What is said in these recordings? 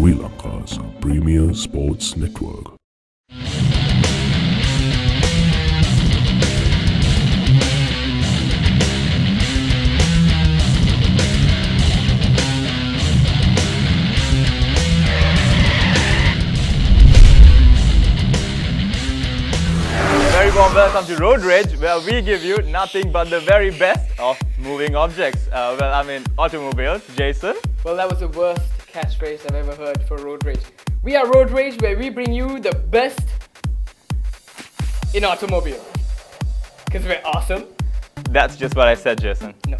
Sri Lanka's premier sports network. Very warm welcome to Road Rage, where we give you nothing but the very best of moving objects. Uh, well, I mean automobiles. Jason. Well, that was the worst catchphrase I've ever heard for Road Rage. We are Road Rage, where we bring you the best in automobile. Because we're awesome. That's just what I said, Jason. No,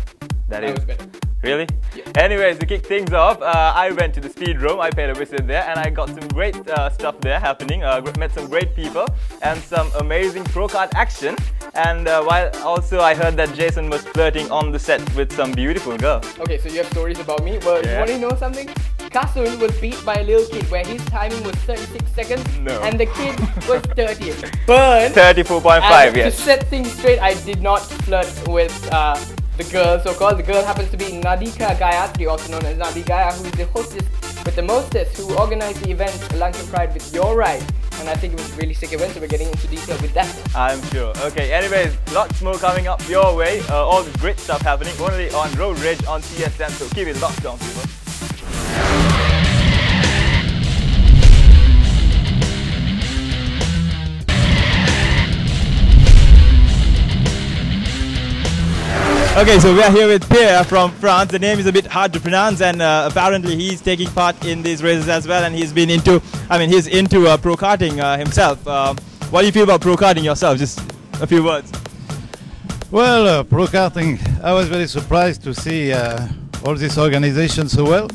That that is was better. really. Yeah. Anyways, to kick things off, uh, I went to the speed room. I paid a visit there, and I got some great uh, stuff there happening. Uh, met some great people and some amazing pro kart action. And uh, while also I heard that Jason was flirting on the set with some beautiful girl. Okay, so you have stories about me. Well, you Yeah. want to know something? Kasun was beat by a little kid where his timing was 36 seconds No. and the kid was 30. But 34.5, And yes. To set things straight, I did not flirt with uh, the girl, so called. The girl happens to be Nadika Gayatri, also known as Nadi Gaya, who is the hostess with the mostest, who organized the event Lanka Pride with Your Ride. And I think it was a really sick event, so we're getting into detail with that. I'm sure. Okay, anyways, lots more coming up your way. Uh, all this great stuff happening only on Road Rage on CSN, so keep it locked on, people. Okay, so we are here with Pierre from France. The name is a bit hard to pronounce, and uh, apparently he's taking part in these races as well. And he's been into, I mean, he's into uh, pro karting uh, himself. Um what do you feel about pro karting yourself? Just a few words. Well, uh, pro karting, I was very surprised to see uh, all this organization so well.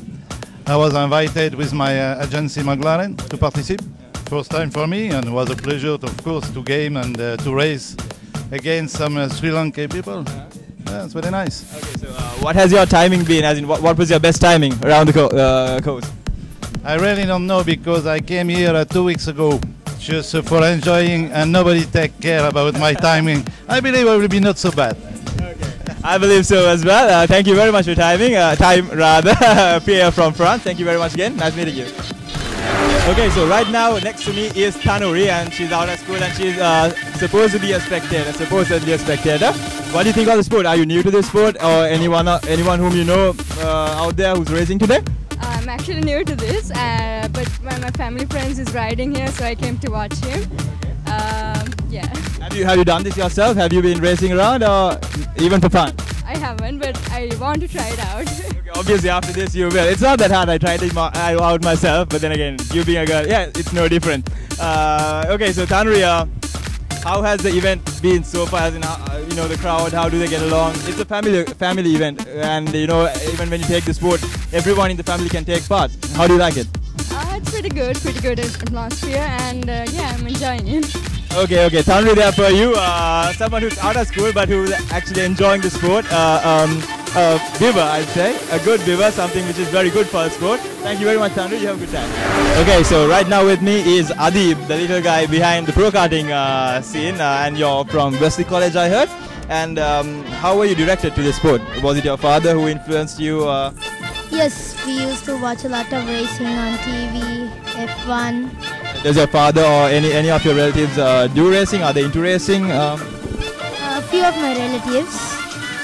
I was invited with my uh, agency McLaren to participate. First time for me, and it was a pleasure, of course, to game and uh, to race against some uh, Sri Lankan people. Yeah, it's very nice. Okay, so uh, what has your timing been? As in, what, what was your best timing around the co- uh, coast? I really don't know because I came here uh, two weeks ago just uh, for enjoying, and nobody take care about my timing. I believe I will be not so bad. I believe so as well. Uh, thank you very much for timing. Uh, time rather. Pierre from France. Thank you very much again. Nice meeting you. Okay, so right now next to me is Tanuri, and she's out of school, and she's uh, supposed to be a spectator. Supposedly a spectator. What do you think of the sport? Are you new to this sport, or anyone uh, anyone whom you know uh, out there who's racing today? I'm actually new to this, uh, but of my family friends is riding here, so I came to watch him. Yeah, Have you have you done this yourself? Have you been racing around, or even for fun? I haven't, but I want to try it out. Okay, obviously after this you will. It's not that hard. I tried it out myself, but then again, you being a girl, yeah, it's no different. Uh, okay, so Tanri, uh, how has the event been so far? As in, uh, you know, the crowd, how do they get along? It's a family family event, and you know, even when you take the sport, everyone in the family can take part. How do you like it? Uh, it's pretty good, pretty good atmosphere, and uh, yeah, I'm enjoying it. Okay, okay, Tanri, there for you. Uh, someone who's out of school but who's actually enjoying the sport. Uh, um, a viewer, I'd say. A good viewer, something which is very good for the sport. Thank you very much, Tanri. You have a good time. Okay, so right now with me is Adib, the little guy behind the pro karting uh, scene, uh, and you're from Wesley College, I heard. And um, how were you directed to the sport? Was it your father who influenced you? Uh, Yes, we used to watch a lot of racing on TV, F1. Does your father or any any of your relatives uh, do racing? Are they into racing? Um, A few of my relatives,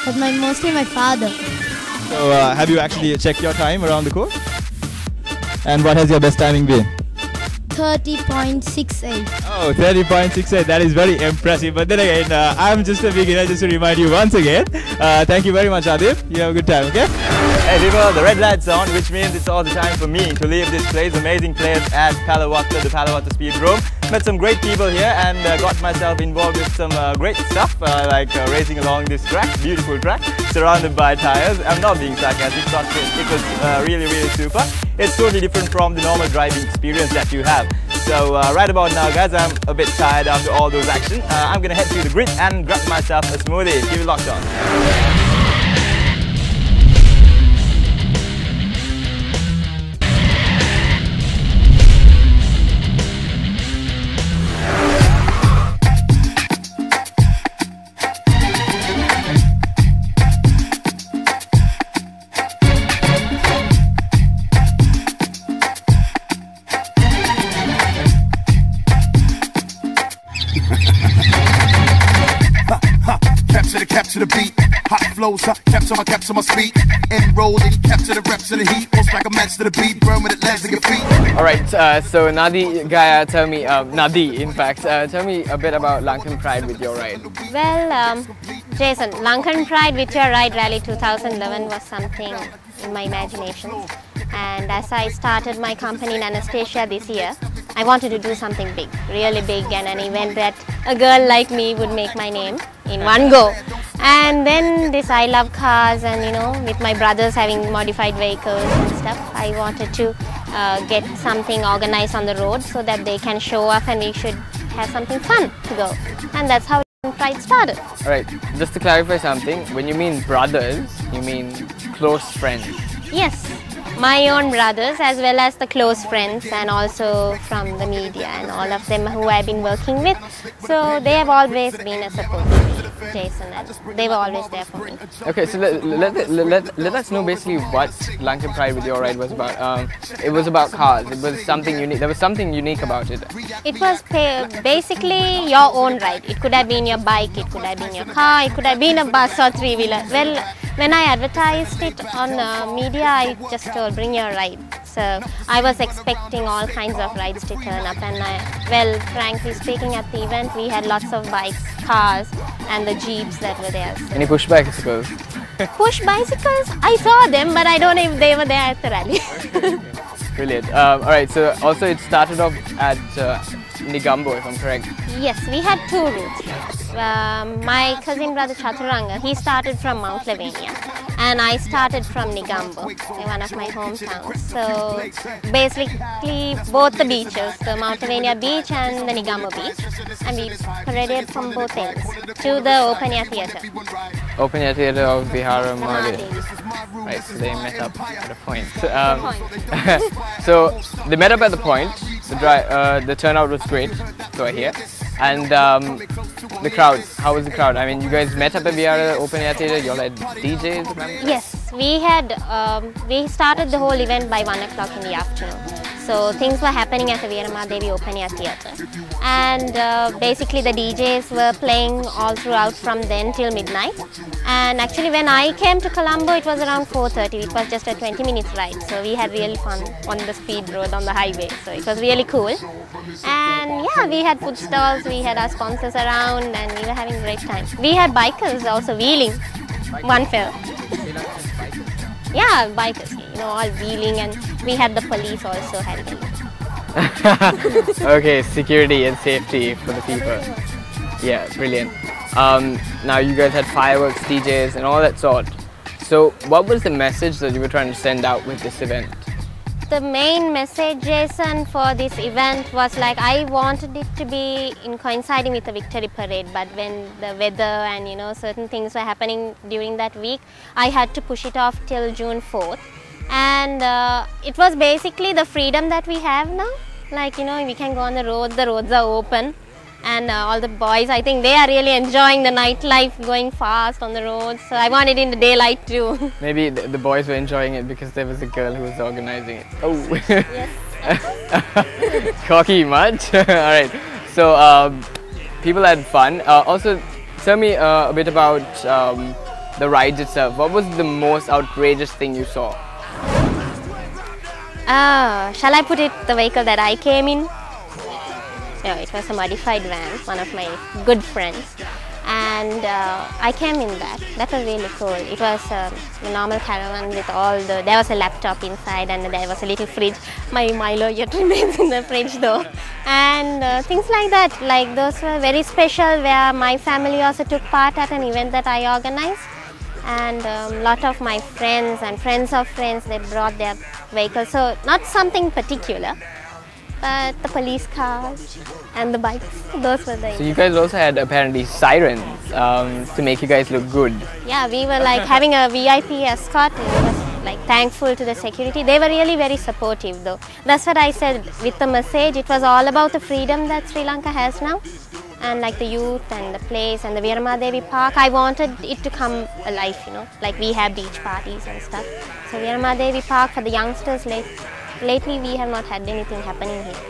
but my mostly my father. So, uh, have you actually checked your time around the course? And what has your best timing been? 30.68. Oh, 30.68. That is very impressive. But then again, uh, I'm just a beginner, just to remind you once again. Uh, thank you very much, Adib. You have a good time, okay? Hey, people, the red light's on, which means it's all the time for me to leave this place. Amazing place at Palawata, the Palawata Speed Room. Met some great people here and uh, got myself involved with some uh, great stuff, uh, like uh, racing along this track, beautiful track, surrounded by tires. I'm not being sarcastic, me, it was really, really super. It's totally different from the normal driving experience that you have. So uh, right about now, guys, I'm a bit tired after all those action. Uh, I'm gonna head to the grid and grab myself a smoothie. Keep it locked on. Hot flows, hot caps on my caps on my speed. Enrolling, capture the reps of the heat. Force back a match to the beat, burn with it legs at your feet. Alright, uh, so Nadi Gaya, tell me, uh, Nadi in fact, uh, tell me a bit about Lankan Pride with your ride. Well, um, Jason, Lankan Pride with your ride rally 2011 was something in my imagination. And as I started my company Nanastasia this year, I wanted to do something big, really big, and an event that a girl like me would make my name in one go. And then this I love cars, and you know, with my brothers having modified vehicles and stuff, I wanted to uh, get something organized on the road so that they can show off and we should have something fun to go. And that's how Pride started. Alright, just to clarify something, when you mean brothers, you mean close friends. Yes, my own brothers as well as the close friends and also from the media and all of them who I've been working with. So they have always been a support to me, Jason, and they were always there for me. Okay, so let, let, let, let, let us know basically what Lankan Pride with your ride was about. Um, it was about cars. It was something unique. There was something unique about it. It was basically your own ride. It could have been your bike, it could have been your car, it could have been a bus or three wheeler. Well, when I advertised it on uh, media, I just told bring your ride. So I was expecting all kinds of rides to turn up, and I, well, frankly speaking, at the event we had lots of bikes, cars, and the jeeps that were there. So Any push bicycles? push bicycles, I saw them, but I don't know if they were there at the rally. Brilliant. Um, Alright, so also it started off at uh, Negombo, if I'm correct. Yes, we had two routes. Um, my cousin brother Chaturanga, he started from Mount Lavinia and I started from Negombo, one of my hometowns. So basically both the beaches, the Mount Lavinia beach and the Negombo beach. And we paraded from both ends to the open air theatre. Open air theatre of Vihara Mahadev. Right, so they met up at a point. Um, so they met up at the point. The, dri- uh, the turnout was great, so I hear. And um, the crowd, how was the crowd? I mean, you guys met up at Vihara Open Air Theatre, you all had DJs, remember? Yes, we had um, we started the whole event by one o'clock in the afternoon. So things were happening at the Vihara Mahadevi Open Air Theatre, and uh, basically the DJs were playing all throughout from then till midnight. And actually, when I came to Colombo, it was around 4:30. It was just a 20 minutes ride, so we had really fun on the speed road on the highway. So it was really cool. And yeah, we had food stalls, we had our sponsors around, and we were having a great time. We had bikers also wheeling. One fell. Yeah, bikers, know, all wheeling, and we had the police also helping. okay, security and safety for the people. Yeah, brilliant. Um, now you guys had fireworks, DJs, and all that sort. So, what was the message that you were trying to send out with this event? The main message, Jason, for this event was like I wanted it to be in coinciding with the victory parade, but when the weather and you know certain things were happening during that week, I had to push it off till June 4th. And uh, it was basically the freedom that we have now. Like you know, we can go on the road. The roads are open, and uh, all the boys, I think they are really enjoying the nightlife, going fast on the roads. So I want it in the daylight too. Maybe the, the boys were enjoying it because there was a girl who was organizing it. Oh, cocky much? all right. So um, people had fun. Uh, also, tell me uh, a bit about um, the rides itself. What was the most outrageous thing you saw? Ah, shall I put it the vehicle that I came in? No, it was a modified van, one of my good friends. And uh, I came in that. That was really cool. It was um, a normal caravan with all the. There was a laptop inside, and there was a little fridge. My Milo yet remains in the fridge though, and uh, things like that. Like those were very special. Where my family also took part at an event that I organized and a um, lot of my friends and friends of friends they brought their vehicles. So not something particular but the police cars and the bikes those were the So you guys also had apparently sirens um, to make you guys look good. yeah we were like having a vip escort. And we was like thankful to the security. They were really very supportive though. That's what i said with the message. It was all about the freedom that sri lanka has now and like the youth and the place and the Devi Park, I wanted it to come alive, you know, like we have beach parties and stuff. So Devi Park for the youngsters, late, lately we have not had anything happening here.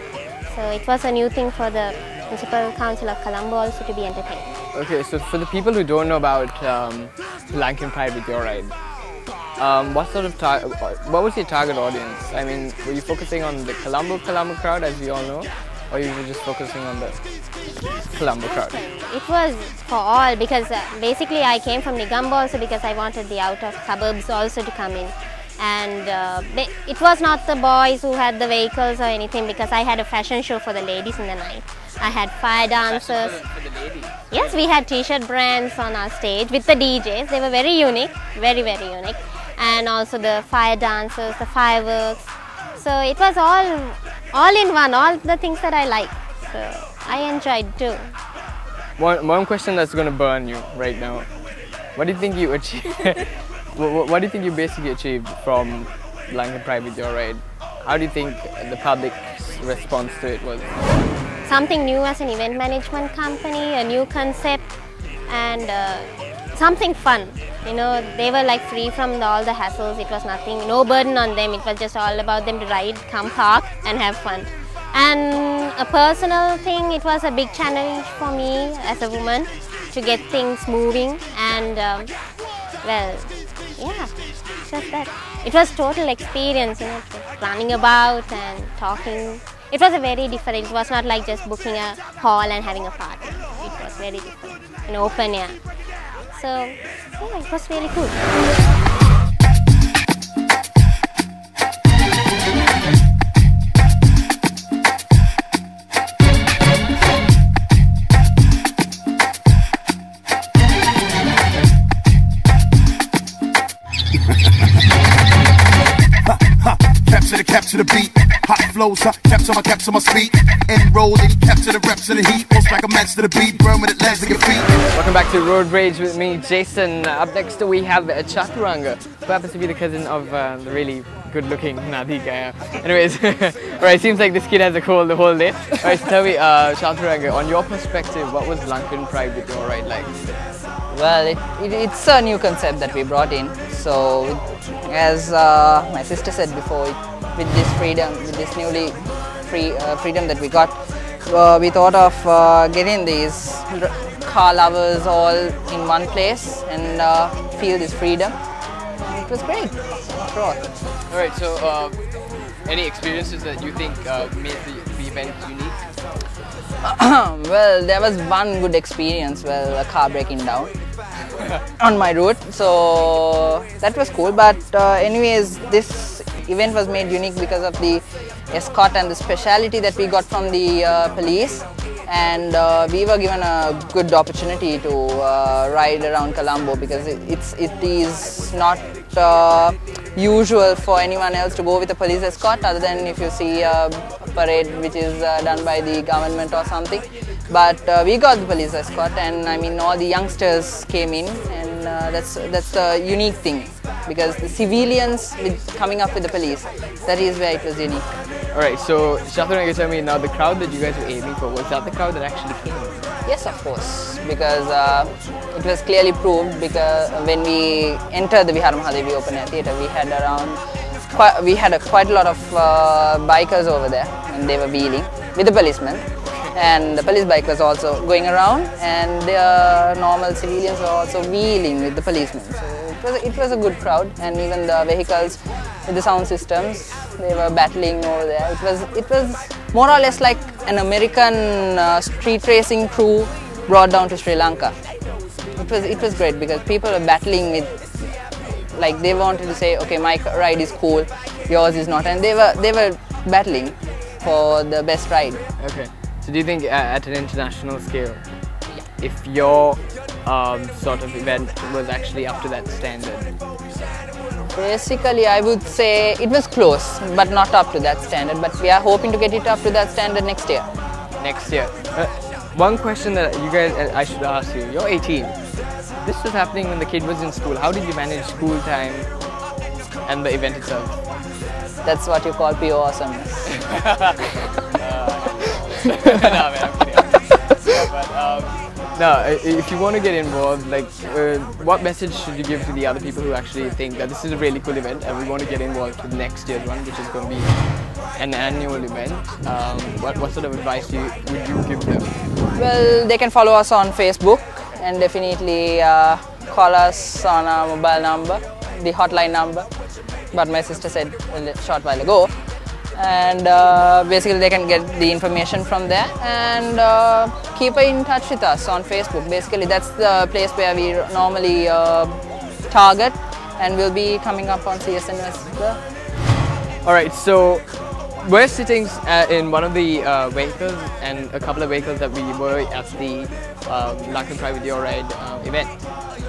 So it was a new thing for the Municipal Council of Colombo also to be entertained. Okay, so for the people who don't know about um, Lankan Pride with your ride, um, what sort of tar- what was your target audience? I mean, were you focusing on the Colombo Colombo crowd, as we all know, or you were just focusing on the Colombo crowd? It was for all because uh, basically I came from Negombo also because I wanted the out of suburbs also to come in. And uh, it was not the boys who had the vehicles or anything because I had a fashion show for the ladies in the night. I had fire dancers. For the ladies. Yes, we had t-shirt brands on our stage with the DJs. They were very unique, very very unique. And also the fire dancers, the fireworks. So it was all all in one, all the things that I like. So I enjoyed too. One, one question that's going to burn you right now. What do you think you achieved? what, what- what do you think you basically achieved from Lankan Pride with your ride? How do you think the public's response to it was? something new as an event management company, a new concept, and uh, something fun. You know, they were like free from the, all the hassles. It was nothing, no burden on them. It was just all about them to ride, come park, and have fun. And a personal thing, it was a big challenge for me as a woman to get things moving. And um, well, yeah, just that. It was total experience, you know, running about and talking. It was a very different. It was not like just booking a hall and having a party. It was very different, in open air. So yeah, it was really cool. The capture the beat. Hot flows, hot capture my capture my speed. Enroll and capture the reps of the heat. Most like a match to the beat. Burn with it, legs and your feet. Welcome back to Road Rage with me, Jason. Uh, Up next we have uh, Chaturanga, who happens to be the cousin of uh, the really good-looking Nadi Gaya. Anyways, right, seems like this kid has a cold the whole day. Alright, so tell me, uh, Chaturanga, on your perspective, what was Lankan Pride with your ride like? Well, it, it, it's a new concept that we brought in. So, as uh, my sister said before, with this freedom, with this newly free uh, freedom that we got, uh, we thought of uh, getting these car lovers all in one place and uh, feel this freedom. And it was great, after all. Alright, so uh, any experiences that you think uh, made the, the event unique? well, there was one good experience. Well, a car breaking down on my route, so that was cool. But uh, anyways, this event was made unique because of the escort and the speciality that we got from the uh, police. And uh, we were given a good opportunity to uh, ride around Colombo because it, it's it is not uh, usual for anyone else to go with a police escort other than if you see a parade which is uh, done by the government or something. But uh, we got the police escort, and I mean all the youngsters came in, and that's that's the unique thing because the civilians with coming up with the police, that is where it was unique. Alright, so Chaturanga, tell me now, the crowd that you guys were aiming for, was that the crowd that actually came? Yes, of course, because uh, it was clearly proved because when we entered the Vihar Mahadevi Open Air Theatre, we had around quite, we had a, quite a lot of uh, bikers over there and they were wheeling with the policemen. And the police bike was also going around, and the normal civilians were also wheeling with the policemen. So it was, it was a good crowd, and even the vehicles with the sound systems, they were battling over there. It was, it was more or less like an American uh, street racing crew brought down to Sri Lanka. It was, it was great because people were battling with, like they wanted to say, okay, my ride is cool, yours is not, and they were, they were battling for the best ride. Okay. So do you think uh, at an international scale, if your um, sort of event was actually up to that standard? Basically, I would say it was close, but not up to that standard. But we are hoping to get it up to that standard next year. next year. Uh, one question that you guys, uh, I should ask you. You're 18. This was happening when the kid was in school. How did you manage school time and the event itself? That's what you call pure awesomeness. no, no, if you want to get involved, like, uh, what message should you give to the other people who actually think that this is a really cool event and we want to get involved with next year's one, which is going to be an annual event? Um, what, what sort of advice you, would you give them? Well, they can follow us on Facebook and definitely uh, call us on our mobile number, the hotline number. But my sister said a short while ago, and uh, basically they can get the information from there and uh, keep in touch with us on Facebook. Basically, that's the place where we normally uh, target, and we'll be coming up on CSN as well. All right, so we're sitting uh, in one of the uh, vehicles and a couple of vehicles that we were at the um, with Your Ride event,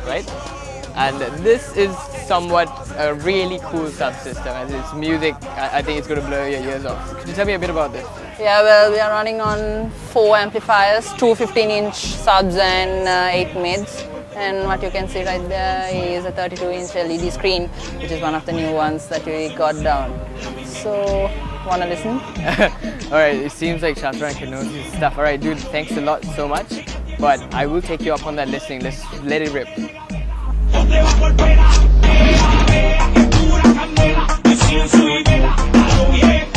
right? And this is somewhat a really cool subsystem as it's music, I, I think it's going to blow your ears off. Could you tell me a bit about this? Yeah, well, we are running on four amplifiers, two 15-inch subs and uh, eight mids. And what you can see right there is a 32-inch LED screen, which is one of the new ones that we got down. So, wanna listen? Alright, it seems like Shatrank knows his stuff. Alright, dude, thanks a lot so much. But I will take you up on that listening. Let's let it rip. Donde va a golpear, vea, vea, que pura candela, me siguen su y vela, a lo.